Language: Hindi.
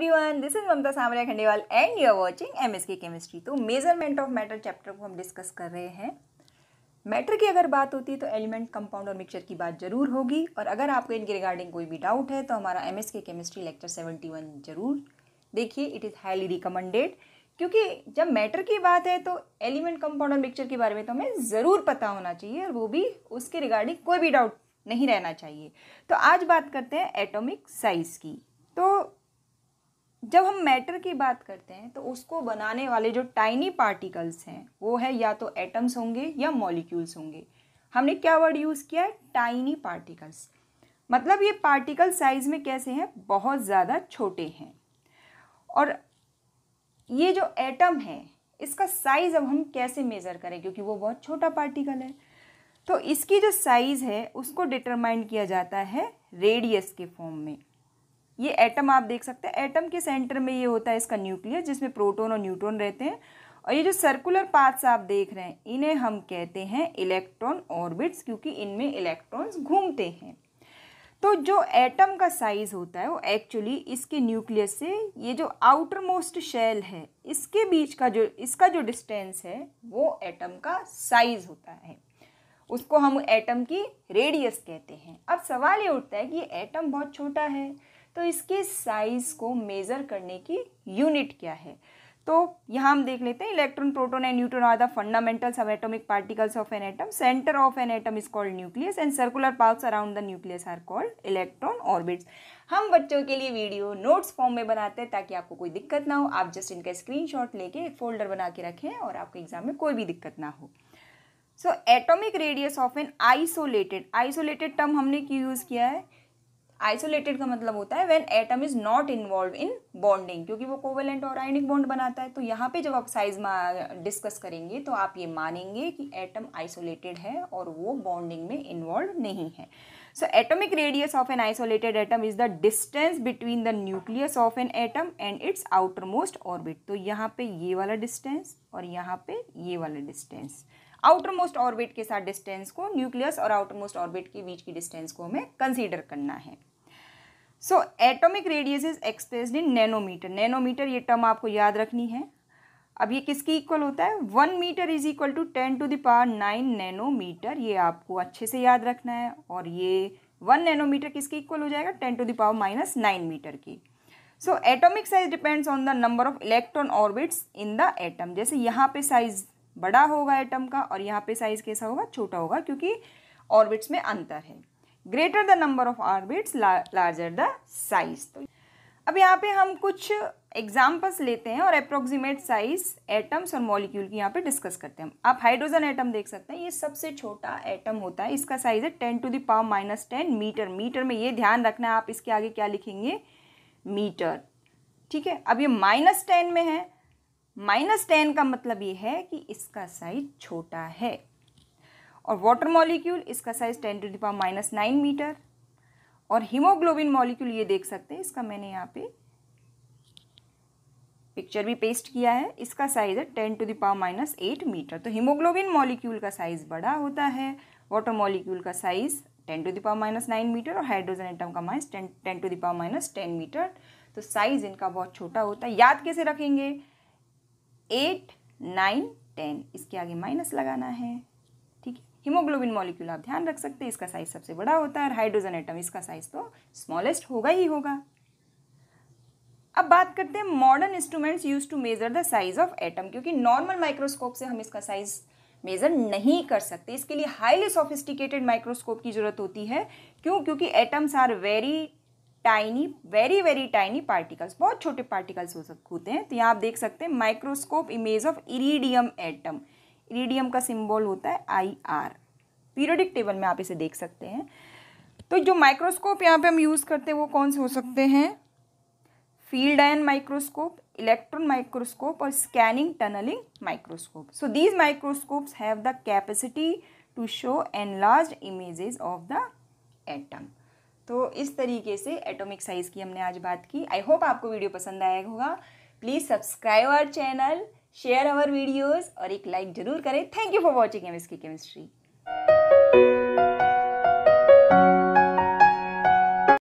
Everyone this is Mamta Samaria Khandelwal and you are watching MSK chemistry तो मेज़रमेंट ऑफ़ मैटर चैप्टर को हम डिस्कस कर रहे हैं। मैटर की अगर बात होती है तो एलिमेंट कंपाउंड और मिक्सचर की बात ज़रूर होगी। और अगर आपको इनके रिगार्डिंग कोई भी डाउट है तो हमारा M S K chemistry lecture seventy one ज़रूर देखिए। इट इज़ हाईली रिकमेंडेड क्योंकि जब मैटर की बात है तो एलिमेंट कंपाउंड और मिक्सचर के बारे में तो हमें ज़रूर पता होना चाहिए और वो भी उसके रिगार्डिंग कोई भी डाउट नहीं रहना चाहिए। तो आज बात करते हैं एटॉमिक साइज़ की। तो जब हम मैटर की बात करते हैं तो उसको बनाने वाले जो टाइनी पार्टिकल्स हैं, वो है या तो एटम्स होंगे या मॉलिक्यूल्स होंगे। हमने क्या वर्ड यूज़ किया है? टाइनी पार्टिकल्स मतलब ये पार्टिकल साइज़ में कैसे हैं? बहुत ज़्यादा छोटे हैं। और ये जो एटम है, इसका साइज़ अब हम कैसे मेज़र करें? क्योंकि वो बहुत छोटा पार्टिकल है। तो इसकी जो साइज़ है, उसको डिटरमाइन किया जाता है रेडियस के फॉर्म में। ये एटम आप देख सकते हैं एटम के सेंटर में ये होता है इसका न्यूक्लियस जिसमें प्रोटोन और न्यूट्रॉन रहते हैं। और ये जो सर्कुलर पाथ्स आप देख रहे हैं, इन्हें हम कहते हैं इलेक्ट्रॉन ऑर्बिट्स क्योंकि इनमें इलेक्ट्रॉन्स घूमते हैं। तो जो एटम का साइज़ होता है, वो एक्चुअली इसके न्यूक्लियस से, ये जो आउटर मोस्ट शेल है, इसके बीच का जो, इसका जो डिस्टेंस है, वो एटम का साइज़ होता है। उसको हम एटम की रेडियस कहते हैं। अब सवाल ये उठता है कि एटम बहुत छोटा है तो इसके साइज़ को मेज़र करने की यूनिट क्या है? तो यहाँ हम देख लेते हैं electron proton and neutron are the fundamental subatomic particles of an atom centre of an atom is called nucleus and circular parts around the nucleus are called electron orbits हम बच्चों के लिए वीडियो नोट्स फॉर्म में बनाते हैं ताकि आपको कोई दिक्कत ना हो। आप जस्ट इनका स्क्रीनशॉट लेके एक फोल्डर बना के रखें और आपको एग्ज़ाम में कोई भी दिक्कत ना हो। So atomic radius of an isolated isolated term हमने क्यों यूज़ किया है? आइसोलेटेड का मतलब होता है when atom is not involve in bonding क्योंकि वो कोवेलेंट और आयनिक बॉन्ड बनाता है। तो यहाँ पे जब आप साइज़ डिस्कस करेंगे तो आप ये मानेंगे कि एटम आइसोलेटेड है और वो बॉन्डिंग में इन्वॉल्व नहीं है। So atomic radius of an isolated atom is the distance between the nucleus of an atom and its outermost orbit तो यहाँ पे ये वाला डिस्टेंस और यहाँ पे ये वाला डिस्टेंस आउटर मोस्ट ऑर्बिट के साथ डिस्टेंस को न्यूक्लियस और आउटर मोस्ट ऑर्बिट के बीच की डिस्टेंस को हमें कंसीडर करना है। So atomic radius is expressed in nanometre nanometre ये टर्म आपको याद रखनी है। अब ये किसकी इक्वल होता है? One metre is equal to ten to the power nine nanometre ये आपको अच्छे से याद रखना है। और ये वन नैनोमीटर किसकी इक्वल हो जाएगा? Ten to the power minus nine metre की। So atomic size depends on the number of electron orbits in the atom जैसे यहाँ पे साइज़ बड़ा होगा एटम का और यहाँ पे साइज़ कैसा होगा? छोटा होगा, क्योंकि ऑर्बिट्स में अंतर है। Greater the number of orbits larger the size तो अब यहाँ पे हम कुछ एग्जाम्पल्स लेते हैं और अप्रोक्सीमेट साइज़ एटम्स और मॉलिक्यूल की यहाँ पे डिस्कस करते हैं। आप हाइड्रोजन एटम देख सकते हैं, ये सबसे छोटा एटम होता है। इसका साइज़ है ten to the power minus ten metre metre में ये ध्यान रखना है, आप इसके आगे क्या लिखेंगे? मीटर ठीक है? अब ये माइनस टेन में है। माइनस टेन का मतलब ये है कि इसका साइज़ छोटा है। और वाटर मॉलिक्यूल इसका size ten to the power minus nine metre और हीमोग्लोबिन मॉलिक्यूल ये देख सकते हैं, इसका मैंने यहाँ पे पिक्चर भी पेस्ट किया है। इसका साइज़ है ten to the power minus eight metre तो हीमोग्लोबिन मॉलिक्यूल का साइज़ बड़ा होता है। वाटर मॉलिक्यूल का size ten to the power minus nine metre और हाइड्रोजन एटम का minus ten ten to the power minus ten metre तो साइज़ इनका बहुत छोटा होता है। याद कैसे रखेंगे? एट नाइन टेन इसके आगे माइनस लगाना है। हीमोग्लोबिन मॉलिक्यूल आप ध्यान रख सकते हैं, इसका साइज़ सबसे बड़ा होता है और हाइड्रोजन एटम इसका साइज़ तो स्मॉलेस्ट होगा ही होगा। अब बात करते हैं modern instruments use to measure the size of atom क्योंकि नॉर्मल माइक्रोस्कोप से हम इसका साइज़ मेजर नहीं कर सकते। इसके लिए हाईली सोफिस्टिकेटेड माइक्रोस्कोप की ज़रूरत होती है। क्यों? क्योंकि atoms are very tiny very very tiny particles बहुत छोटे पार्टिकल्स हो सकते होते हैं। तो यहाँ आप देख सकते हैं microscope image of iridium atom iridium का सिंबल होता है आई आर पीरियडिक टेबल में आप इसे देख सकते हैं। तो जो माइक्रोस्कोप यहाँ पे हम यूज़ करते हैं, वो कौन से हो सकते हैं? Field ion microscope electron microscope और scanning tunnelling microscope so these microscopes have the capacity to show enlarge images of the atom तो इस तरीके से एटॉमिक साइज़ की हमने आज बात की। आई होप आपको वीडियो पसंद आया होगा। Please subscribe our channel share our videos और एक लाइक ज़रूर करें. Thank you for watching M इसकी केमिस्ट्री